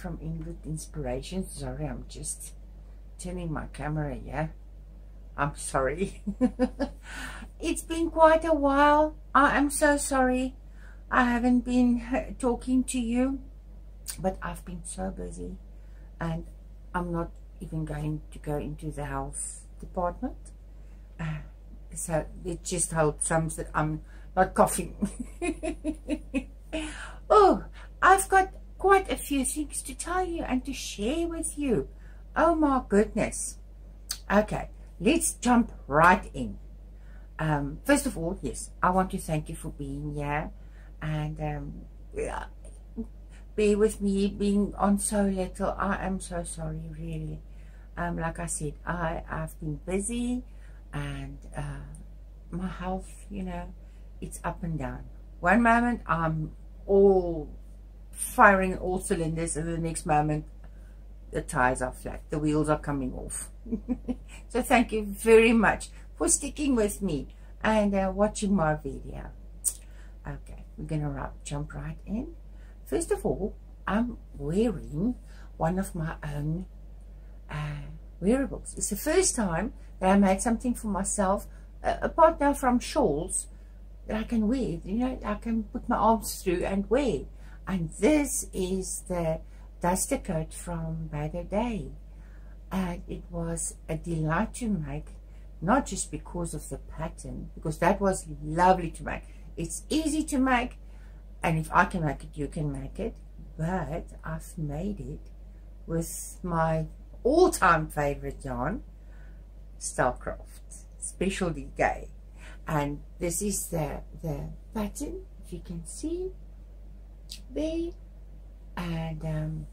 From Ingrid Inspiration. Sorry, I'm just turning my camera yeah? I'm sorry. it's been quite a while. I am so sorry. I haven't been talking to you, but I've been so busy and I'm not even going to go into the health department. Uh, so it just helps some that I'm not coughing. oh, I've got quite a few things to tell you and to share with you. Oh my goodness. Okay, let's jump right in. Um, first of all, yes, I want to thank you for being here and um, with me being on so little. I am so sorry, really. Um, like I said, I, I've been busy and uh, my health, you know, it's up and down. One moment I'm all firing all cylinders and the next moment the tires are flat, the wheels are coming off. so thank you very much for sticking with me and uh, watching my video. Okay, we're going to jump right in. First of all, I'm wearing one of my own uh, wearables. It's the first time that I made something for myself, uh, apart now from shawls, that I can wear. You know, I can put my arms through and wear. And this is the duster coat from Bag-O-Day. And it was a delight to make, not just because of the pattern, because that was lovely to make. It's easy to make, and if I can make it, you can make it. But I've made it with my all-time favorite yarn, Stylecraft, Special DK. And this is the, the pattern, if you can see there. And um,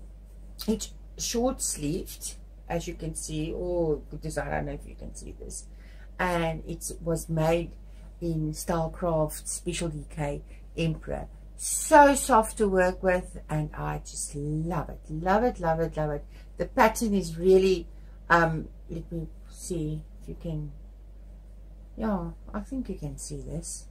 it's short sleeved, as you can see. Oh, goodness, I don't know if you can see this. And it was made in Stylecraft Special DK Emperor so soft to work with and I just love it love it love it love it the pattern is really um let me see if you can yeah I think you can see this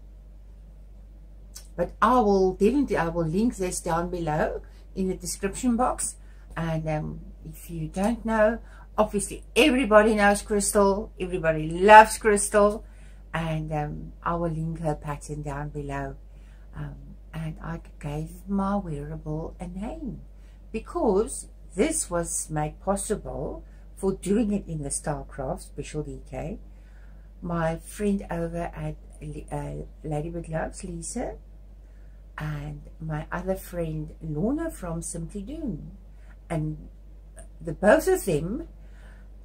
but I will definitely I will link this down below in the description box. And um, if you don't know obviously everybody knows Crystal. Everybody loves Crystal. And um, I will link her pattern down below. Um, and I gave my wearable a name because this was made possible for doing it in the Stylecraft Special DK. My friend over at uh, Ladybird Loves, Lisa, and my other friend Lorna from Simply Doone. And the both of them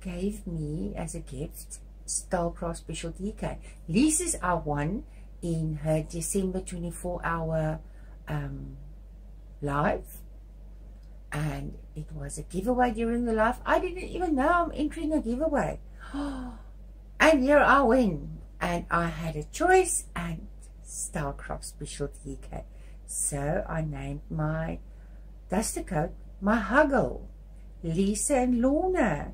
gave me as a gift Stylecraft Special DK. Lisa's our one in her December 24 hour um, live and it was a giveaway during the live. I didn't even know I'm entering a giveaway. and here I win. And I had a choice and Stylecraft Special DK. So I named my duster coat my Hugell. Lisa and Lorna.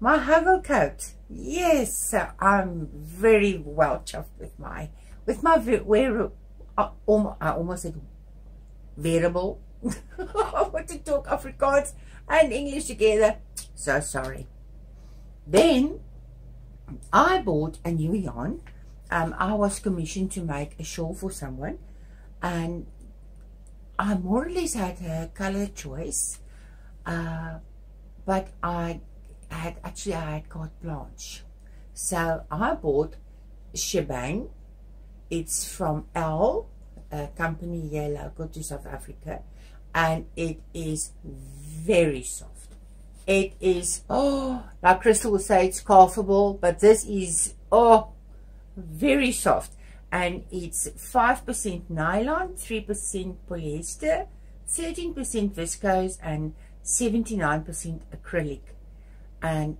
My Hugell coat. Yes, so I'm very well chuffed with my with my wear. Uh, I almost said wearable. I want to talk Afrikaans and English together. So sorry. Then I bought a new yarn. Um, I was commissioned to make a shawl for someone and I more or less had a color choice uh, but I had actually I had carte blanche so I bought Shebang it's from L a company here local to South Africa and it is very soft. It is, oh, like Crystal would say, it's comfortable, but this is, oh, very soft. And it's 5% nylon, 3% polyester, 13% viscose, and 79% acrylic. And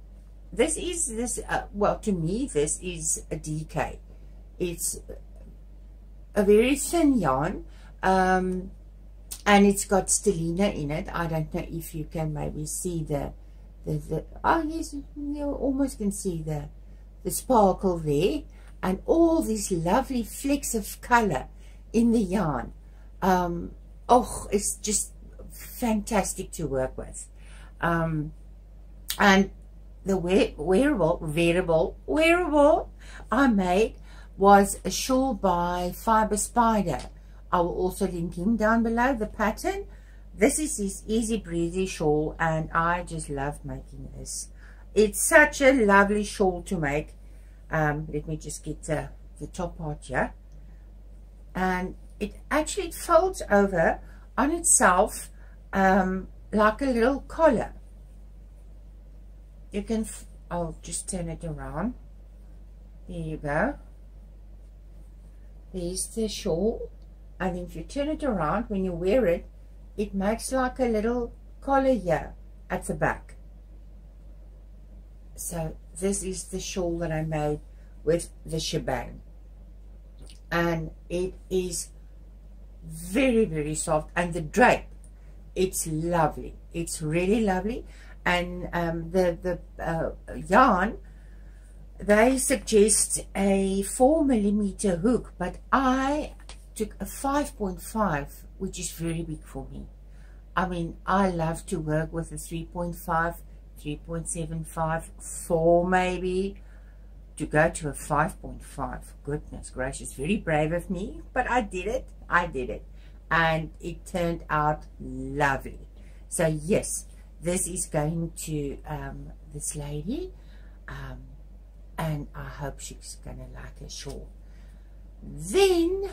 this is, this uh, well, to me, this is a DK. It's a very thin yarn. Um, and it's got stellina in it. I don't know if you can maybe see the, the, the oh yes, you almost can see the, the sparkle there. And all these lovely flecks of color in the yarn. Um, oh, it's just fantastic to work with. Um, and the wearable, wearable, wearable I made was a shawl by Fiber Spider. I will also link him down below the pattern. This is his easy breezy shawl and I just love making this. It's such a lovely shawl to make. Um, let me just get the, the top part here. And it actually folds over on itself um, like a little collar. You can, I'll just turn it around. There you go. There's the shawl. And if you turn it around, when you wear it, it makes like a little collar here at the back. So this is the shawl that I made with the shebang. And it is very, very soft. And the drape, it's lovely. It's really lovely. And um, the, the uh, yarn, they suggest a 4 millimeter hook. But I took a 5.5 which is very big for me. I mean, I love to work with a 3.5, 3.75, 4 maybe, to go to a 5.5. Goodness gracious, very brave of me, but I did it. I did it. And it turned out lovely. So yes, this is going to um, this lady. Um, and I hope she's going to like her shawl. Then,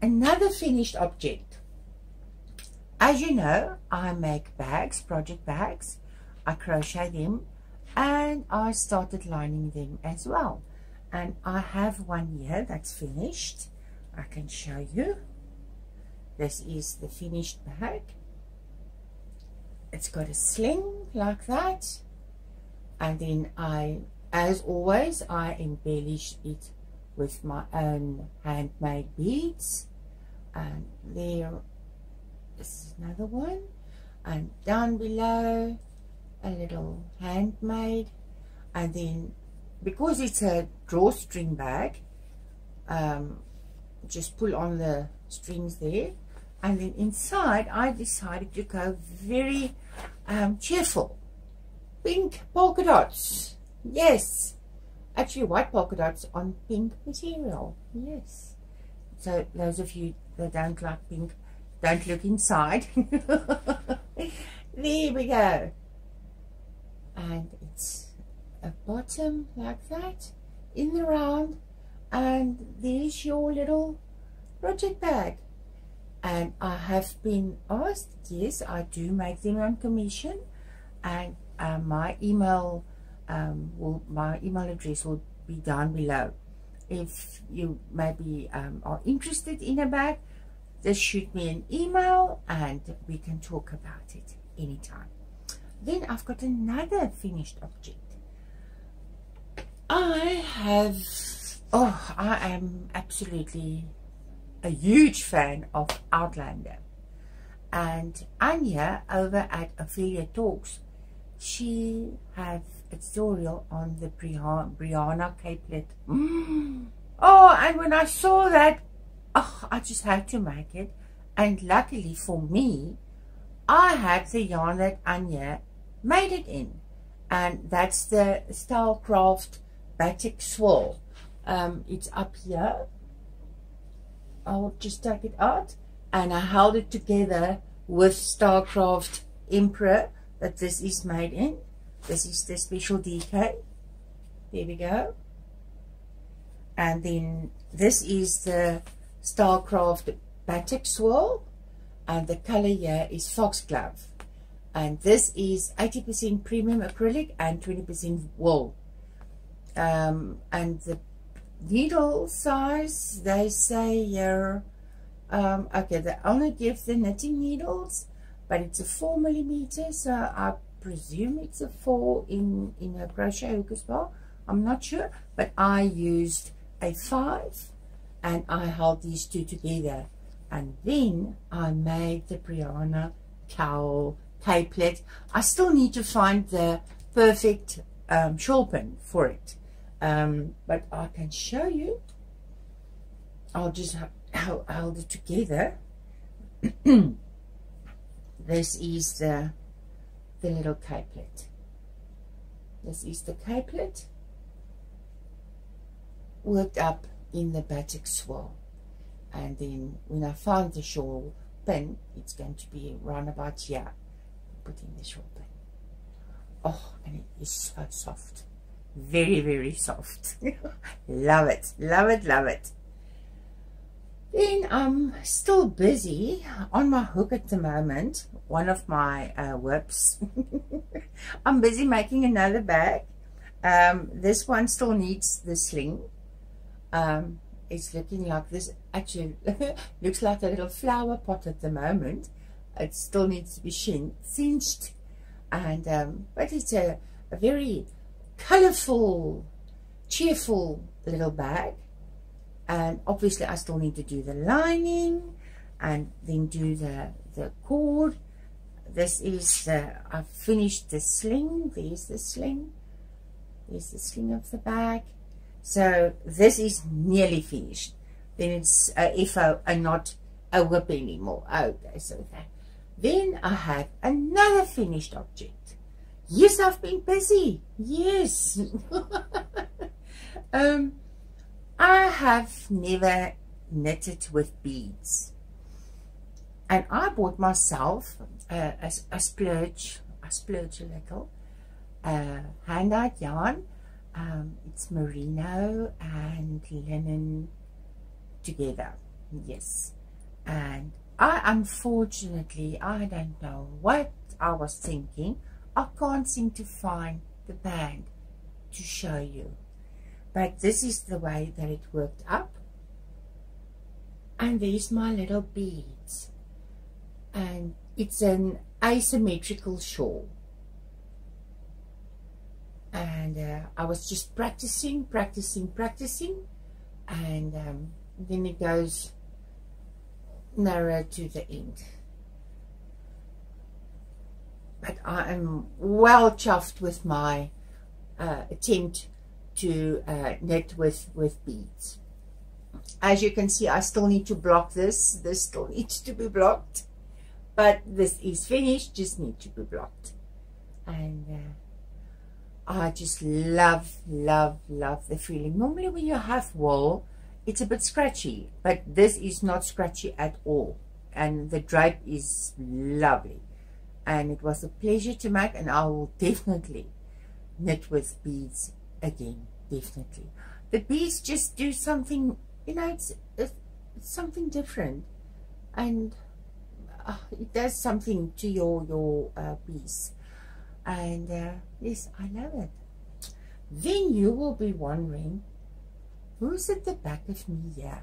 another finished object as you know, I make bags, project bags. I crochet them and I started lining them as well. And I have one here that's finished. I can show you. This is the finished bag. It's got a sling like that. And then I, as always, I embellish it with my own handmade beads. And there is another one and down below a little handmade and then because it's a drawstring bag um, just pull on the strings there and then inside I decided to go very um, cheerful. Pink polka dots. Yes. Actually white polka dots on pink material. Yes. So those of you that don't like pink don't look inside. there we go. It's a bottom like that in the round. And there's your little project bag. And I have been asked, yes, I do make them on commission. And uh, my email um, will, my email address will be down below. If you maybe um, are interested in a bag, just shoot me an email and we can talk about it anytime. Then I've got another finished object. I have, oh, I am absolutely a huge fan of Outlander. And Anya over at Ophelia Talks, she has a tutorial on the Brianna Capelet. Mm. Oh, and when I saw that oh, I just had to make it. And luckily for me, I had the yarn that Anya made it in. And that's the Stylecraft Batik Swirl. Um, it's up here. I'll just take it out. And I held it together with Stylecraft Emperor that this is made in. This is the special DK. There we go. And then this is the Stylecraft Batik Swirl and the color here is Foxglove and this is 80% premium acrylic and 20% wool. Um, and the needle size they say here um, okay they only give the knitting needles but it's a 4 millimeter so I presume it's a 4 in in a crochet hook as well I'm not sure but I used a 5 and I held these two together. And then I made the Brianna cowl capelet. I still need to find the perfect um, shawl pin for it. Um, but I can show you. I'll just hold it together. This is the the little capelet this is the capelet worked up in the batik swirl. And then when I find the shawl pin it's going to be round about here put in the pin oh and it is so soft. Very very soft. Love it love it love it. Then I'm still busy on my hook at the moment one of my uh, WIPs. I'm busy making another bag. Um, this one still needs the sling. Um, it's looking like this. Actually looks like a little flower pot at the moment it still needs to be cinched and um, but it's a, a very colorful cheerful little bag and obviously I still need to do the lining and then do the the cord this is the I've finished the sling there's the sling there's the sling of the bag so this is nearly finished. Then it's a FO and not a WIP anymore. Okay, so that. Then I have another finished object. Yes, I've been busy. Yes. um, I have never knitted with beads. And I bought myself uh, a, a splurge, a splurge a little, uh, hand-dyed yarn um, it's merino and linen together yes and I unfortunately I don't know what I was thinking. I can't seem to find the band to show you. But this is the way that it worked up. And there's my little beads. And it's an asymmetrical shawl. And uh, I was just practicing, practicing, practicing, and um, then it goes narrow to the end. But I am well chuffed with my uh, attempt to uh, knit with, with beads. As you can see, I still need to block this. This still needs to be blocked. But this is finished, just need to be blocked. And uh, I just love, love, love the feeling. Normally when you have wool, it's a bit scratchy, but this is not scratchy at all. And the drape is lovely. And it was a pleasure to make, and I will definitely knit with beads again, definitely. The beads just do something, you know, it's, it's something different. And uh, it does something to your, your uh, piece and uh, yes I love it then you will be wondering who's at the back of me here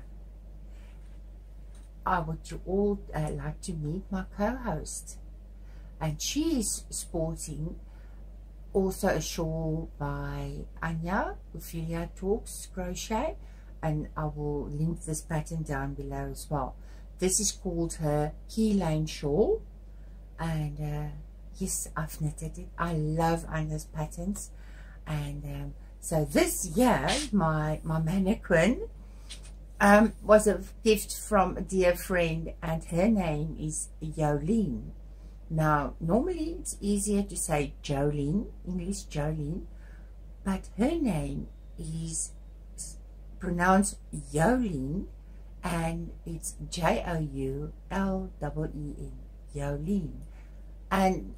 I would you all uh, like to meet my co-host. And she is sporting also a shawl by Anya Ophelia Talks Crochet and I will link this pattern down below as well. This is called her Quay Lane shawl and uh, yes I've knitted it. I love Anna's patterns and um, so this year my my mannequin um, was a gift from a dear friend and her name is Yolene now normally it's easier to say Jolene English Jolene but her name is pronounced Yolene and it's J-O-U-L-E-E-N Yolene and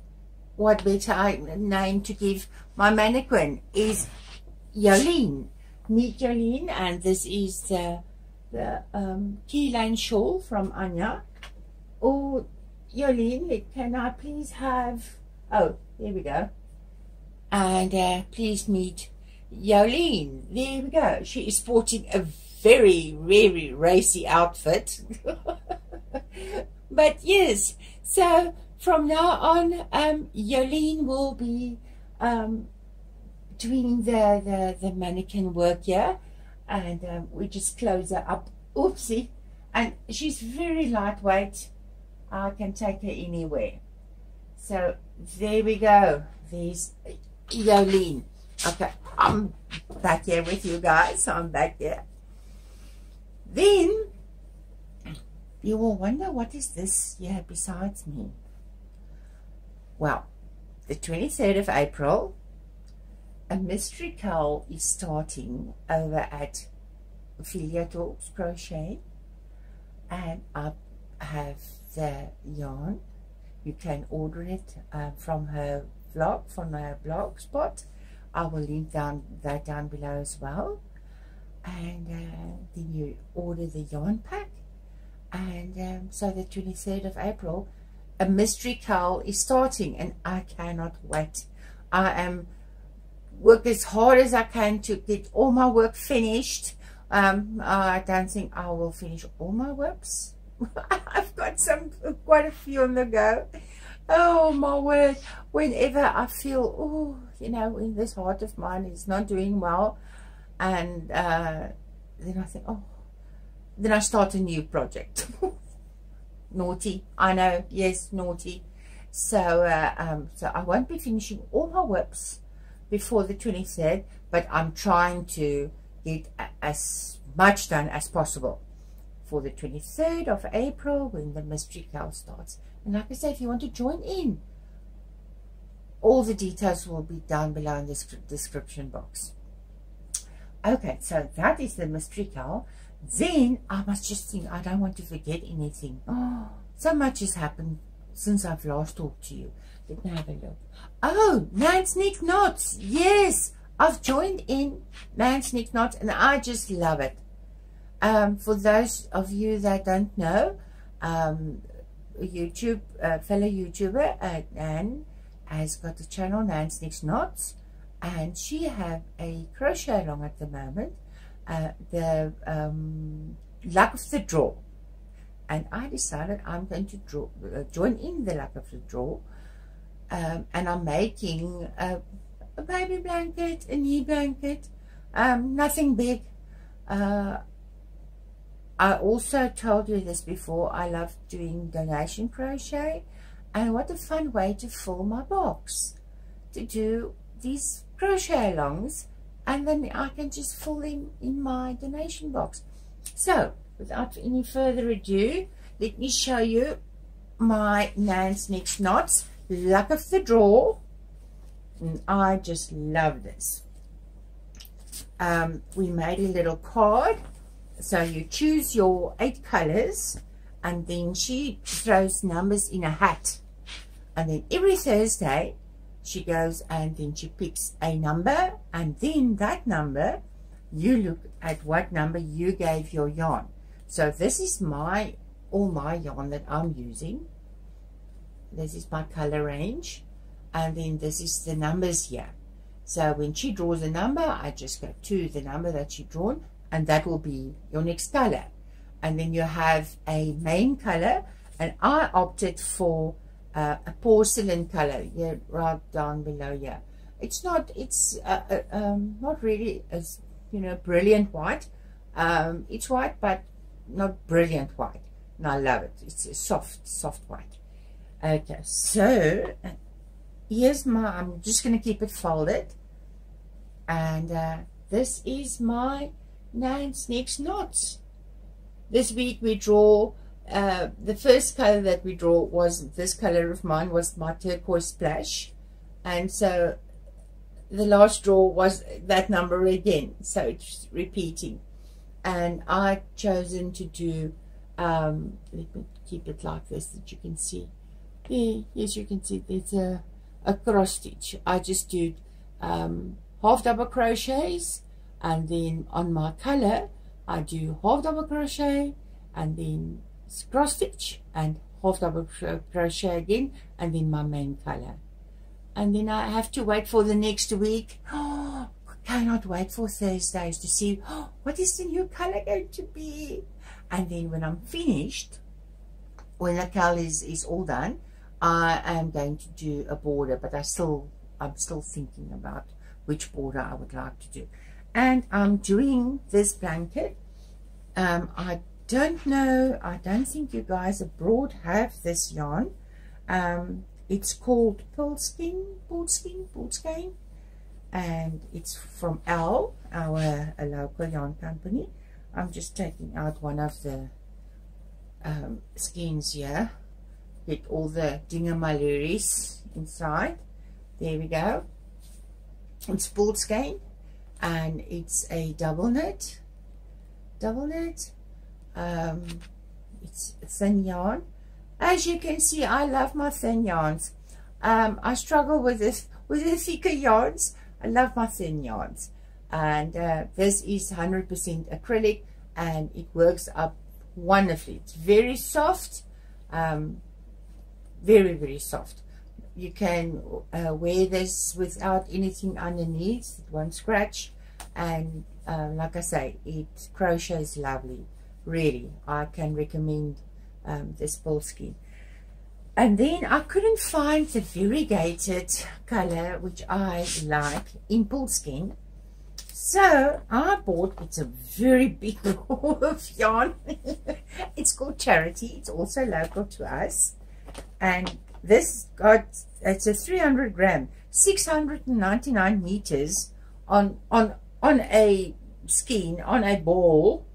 what better name to give my mannequin is Yolene. Meet Yolene and this is the, the um, Quay Lane shawl from Anya. Oh, Yolene, can I please have... Oh, here we go. And uh, please meet Yolene. There we go. She is sporting a very, very racy outfit. but yes, so from now on, um, Yolene will be um, doing the, the, the mannequin work here. And um, we just close her up. Oopsie. And she's very lightweight. I can take her anywhere. So there we go. There's Yolene. Okay, I'm back here with you guys. I'm back here. Then you will wonder what is this here besides me. Well, the 23rd of April, a mystery cowl is starting over at Ophelia Talks Crochet and I have the yarn. You can order it uh, from her blog from her blog spot. I will link down that down below as well. And uh, then you order the yarn pack. And um, so the 23rd of April a mystery cowl is starting and I cannot wait. I am work as hard as I can to get all my work finished. Um, I don't think I will finish all my works. I've got some quite a few on the go. Oh my word. Whenever I feel oh you know in this heart of mine is not doing well and uh, then I think oh then I start a new project. Naughty. I know. Yes naughty. So uh, um, so I won't be finishing all my works before the 23rd but I'm trying to get as much done as possible. For the 23rd of April when the mystery cowl starts. And like I say if you want to join in all the details will be down below in the description box. Okay so that is the mystery cowl then I must just think I don't want to forget anything. Oh so much has happened since I've last talked to you let me have a look. Oh Nan's Knit Knots. Yes I've joined in Nan's Knit Knots and I just love it. Um, for those of you that don't know um, YouTube uh, fellow YouTuber uh, Nan has got a channel Nan's Knit Knots and she have a crochet along at the moment uh, the um, luck of the draw. And I decided I'm going to draw, uh, join in the luck of the draw um, and I'm making a, a, baby blanket a knee blanket. Um, nothing big. Uh, I also told you this before. I love doing donation crochet. And what a fun way to fill my box. To do these crochet alongs. And then I can just fill them in my donation box. So, without any further ado, let me show you my Nan's Knit Knots, luck of the draw. And I just love this. Um, we made a little card. So you choose your eight colors and then she throws numbers in a hat. And then every Thursday she goes and then she picks a number and then that number you look at what number you gave your yarn so this is my all my yarn that I'm using this is my color range and then this is the numbers here. So when she draws a number I just go to the number that she drawn and that will be your next color. And then you have a main color and I opted for uh, a porcelain color here right down below here. It's not it's uh, uh, um, not really as you know brilliant white. Um, it's white but not brilliant white and I love it. It's a soft soft white okay so here's my I'm just going to keep it folded. And uh, this is my Nan's Knit Knots this week we draw uh, the first color that we draw was this color of mine was my turquoise splash and so the last draw was that number again so it's repeating. And I chosen to do um, let me keep it like this that you can see yes you can see there's a, a cross stitch. I just did um, half double crochets and then on my color I do half double crochet and then cross stitch and half double crochet again and then my main color and then I have to wait for the next week. Cannot wait for Thursdays to see what is the new color going to be? And then when I'm finished when the color is, is all done I am going to do a border but I still I'm still thinking about which border I would like to do and I'm doing this blanket um, I don't know, I don't think you guys abroad have this yarn. Um, it's called Pearlskin, Pearlskin, Pearlskin, and it's from L, our a local yarn company. I'm just taking out one of the um, here get all the dingamalleries inside. There we go. It's spool skein and it's a double knit. Double knit. Um, it's thin yarn. As you can see, I love my thin yarns. Um, I struggle with this with the thicker yarns. I love my thin yarns. And uh, this is 100% acrylic and it works up wonderfully. It's very soft. Um, very, very soft. You can uh, wear this without anything underneath. It won't scratch. And uh, like I say, it crochets lovely. Really, I can recommend um, this Polski. And then I couldn't find the variegated color, which I like, in Polskin. So I bought, it's a very big roll of yarn. it's called Charity. It's also local to us. And this got, it's a 300 gram, 699 meters on, on, on a skein, on a ball.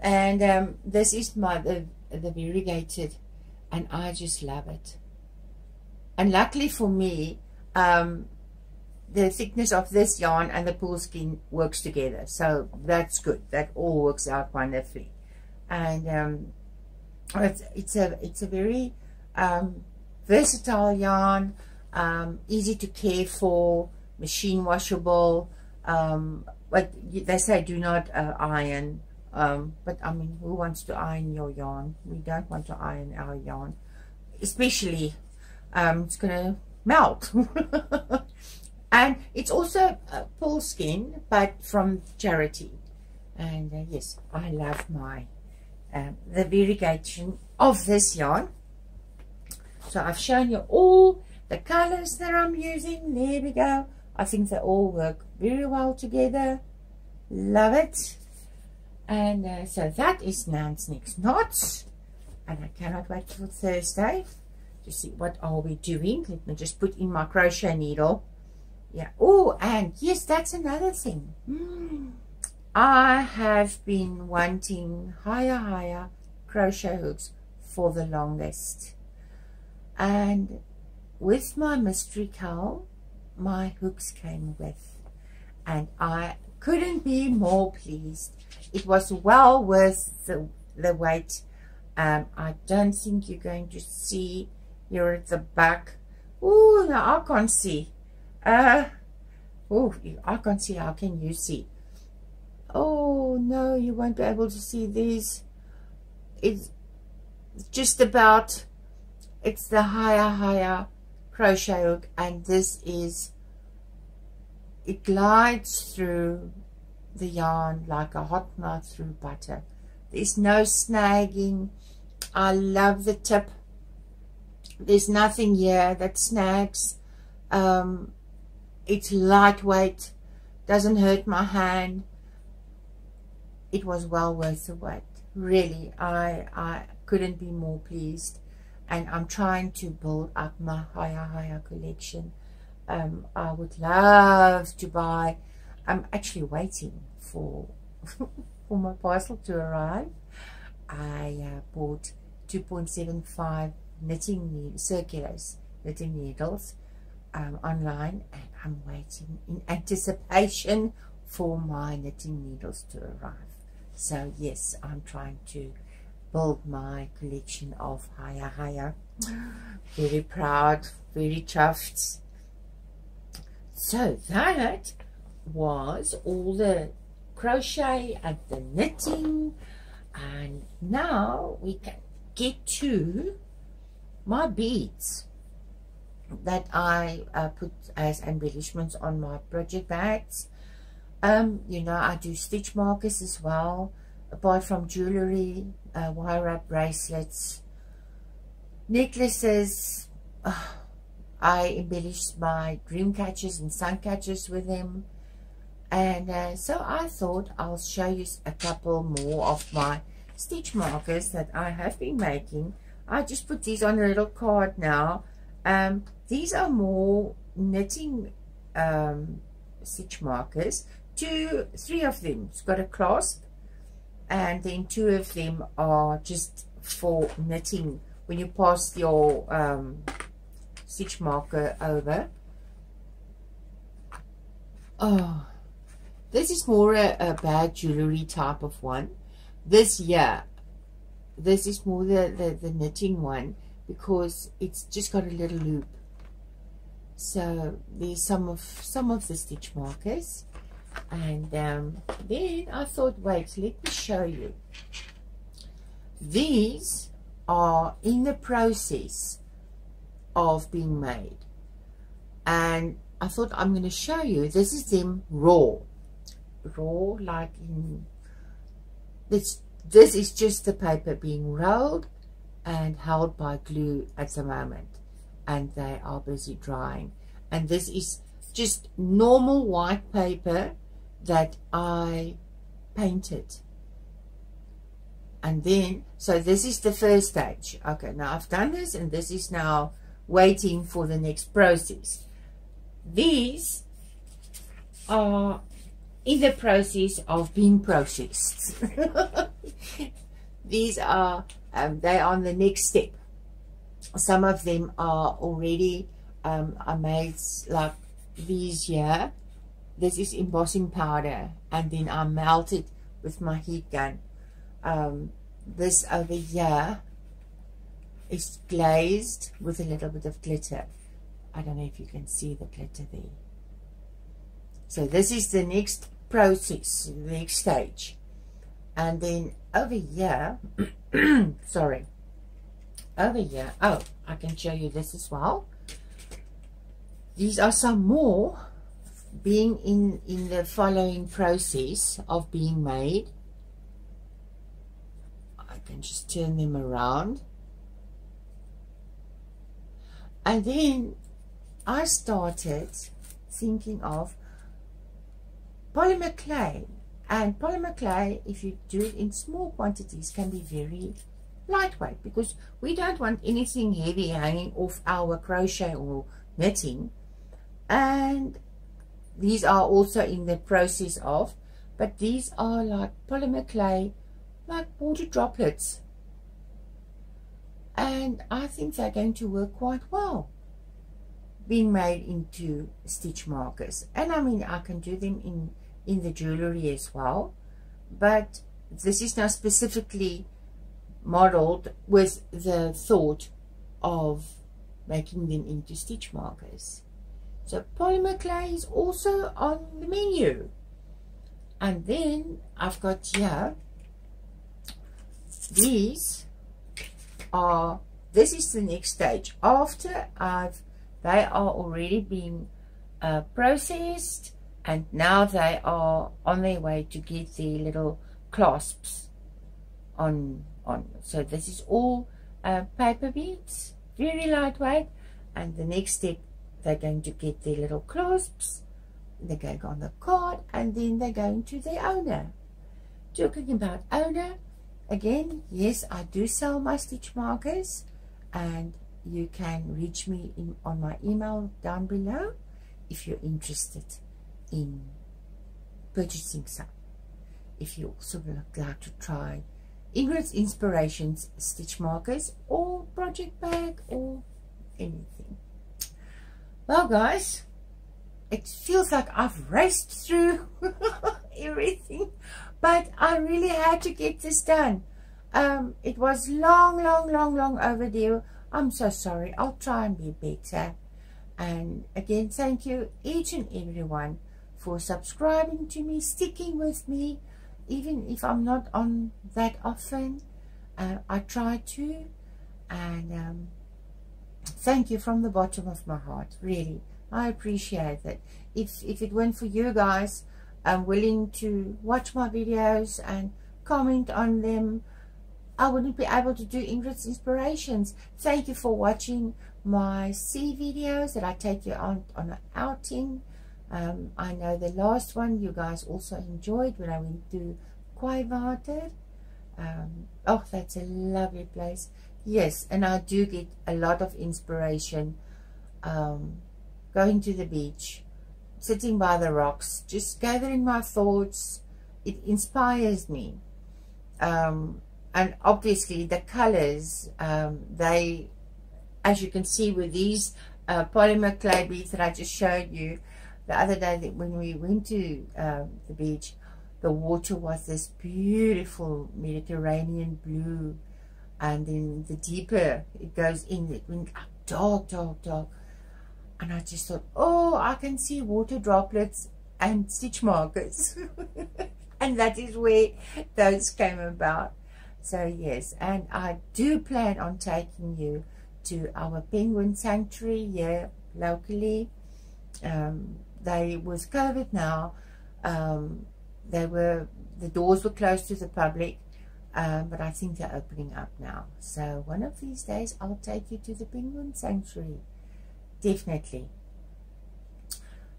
And um, this is my, the, the variegated and I just love it. And luckily for me, um, the thickness of this yarn and the pool skein works together. So that's good. That all works out wonderfully. And um, it's, it's, a, it's a very um, versatile yarn, um, easy to care for, machine washable. Um, but they say do not uh, iron um, but I mean, who wants to iron your yarn? We don't want to iron our yarn, especially um, it's going to melt. and it's also a skin, but from charity. And uh, yes, I love my um, the variegation of this yarn. So I've shown you all the colors that I'm using. There we go. I think they all work very well together. Love it. And uh, so that is Nan's Knit Knots. And I cannot wait for Thursday to see what are we doing. Let me just put in my crochet needle. Yeah. Oh, and yes, that's another thing. Mm. I have been wanting HiyaHiya crochet hooks for the longest. And with my mystery cowl, my hooks came with. And I couldn't be more pleased it was well worth the, the wait. Um, I don't think you're going to see here at the back. Oh, no, I can't see. Uh, oh, I can't see. How can you see? Oh, no, you won't be able to see these. It's just about, it's the HiyaHiya crochet hook. And this is, it glides through the yarn like a hot melt through butter. There's no snagging. I love the tip. There's nothing here that snags. Um, it's lightweight. Doesn't hurt my hand. It was well worth the wait. Really, I, I couldn't be more pleased. And I'm trying to build up my HiyaHiya collection. Um, I would love to buy I'm actually waiting for for my parcel to arrive. I uh, bought 2.75 knitting needles, circulars knitting needles um, online and I'm waiting in anticipation for my knitting needles to arrive. So yes, I'm trying to build my collection of HiyaHiya. Very proud, very chuffed. So that was all the crochet and the knitting and now we can get to my beads that I uh, put as embellishments on my project bags. Um, you know, I do stitch markers as well, apart from jewellery, uh, wire wrap bracelets, necklaces. Uh, I embellish my dream catchers and sun catchers with them. And uh, so I thought I'll show you a couple more of my stitch markers that I have been making. I just put these on a little card now. Um, these are more knitting um, stitch markers. Two, three of them, it's got a clasp. And then two of them are just for knitting when you pass your um, stitch marker over. Oh, this is more a, a bad jewelry type of one. This yeah, this is more the, the, the knitting one because it's just got a little loop. So there's some of some of the stitch markers. And um, then I thought, wait, let me show you. These are in the process of being made. And I thought I'm going to show you, this is them raw. Raw like in, this, this is just the paper being rolled and held by glue at the moment. And they are busy drying. And this is just normal white paper that I painted. And then, so this is the first stage. Okay, now I've done this and this is now waiting for the next process. These are in the process of being processed. These are, um, they are on the next step. Some of them are already, um, I made like these here this is embossing powder and then I melt it with my heat gun. Um, this over here is glazed with a little bit of glitter. I don't know if you can see the glitter there. So this is the next process the next stage. And then over here sorry over here oh I can show you this as well. These are some more being in, in the following process of being made, I can just turn them around. And then I started thinking of polymer clay. And polymer clay, if you do it in small quantities, can be very lightweight because we don't want anything heavy hanging off our crochet or knitting. And these are also in the process of, but these are like polymer clay, like water droplets. And I think they're going to work quite well being made into stitch markers. And I mean, I can do them in, in the jewelry as well. But this is now specifically modeled with the thought of making them into stitch markers. So polymer clay is also on the menu. And then I've got here, these are, this is the next stage. After I've, they are already being uh, processed and now they are on their way to get their little clasps on, on. So this is all uh, paper beads, very lightweight. And the next step they're going to get their little clasps, they're going on the card, and then they're going to their owner. Talking about owner, again, yes, I do sell my stitch markers, and you can reach me in, on my email down below if you're interested in purchasing some. If you also would like to try Ingrid's Inspirations stitch markers or project bag or anything. Well, guys, it feels like I've raced through everything, but I really had to get this done. Um, it was long, long, long, long overdue. I'm so sorry. I'll try and be better. And again, thank you each and everyone for subscribing to me, sticking with me, even if I'm not on that often. Uh, I try to. And um, thank you from the bottom of my heart really. I appreciate it if if it weren't for you guys I'm willing to watch my videos and comment on them. I wouldn't be able to do Ingrid's inspirations. Thank you for watching my sea videos that I take you on on an outing. Um, I know the last one you guys also enjoyed when I went to Kwaaiwater um, oh that's a lovely place Yes, and I do get a lot of inspiration um, going to the beach, sitting by the rocks, just gathering my thoughts. It inspires me. Um, and obviously the colors um, they as you can see with these uh, polymer clay beads that I just showed you the other day that when we went to um, the beach the water was this beautiful Mediterranean blue and then the deeper it goes in it went up dark dark dark. And I just thought oh I can see water droplets and stitch markers. And that is where those came about. So yes and I do plan on taking you to our penguin sanctuary here locally. Um, they was COVID now um, they were the doors were closed to the public um, but I think they're opening up now. So one of these days I'll take you to the penguin sanctuary. Definitely.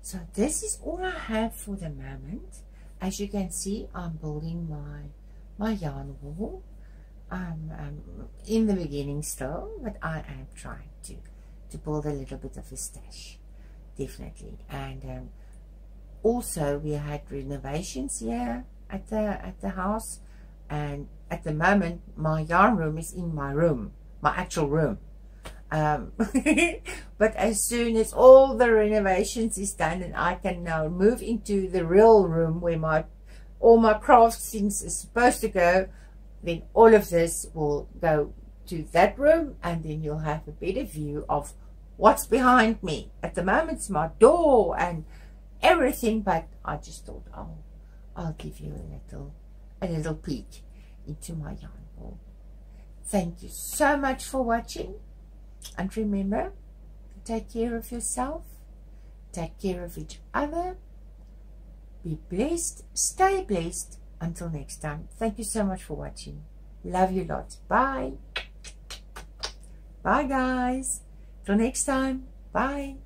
So this is all I have for the moment. As you can see I'm building my my yarn wall. I'm, I'm in the beginning still but I am trying to to build a little bit of a stash. Definitely. And um, also we had renovations here at the at the house and at the moment my yarn room is in my room my actual room. Um, but as soon as all the renovations is done and I can now move into the real room where my all my craft things is supposed to go then all of this will go to that room and then you'll have a better view of what's behind me. At the moment it's my door and everything but I just thought oh I'll give you a little a little peek into my yarn ball thank you so much for watching and remember take care of yourself take care of each other be blessed stay blessed until next time. Thank you so much for watching. Love you lots. Bye. Bye guys. Till next time. Bye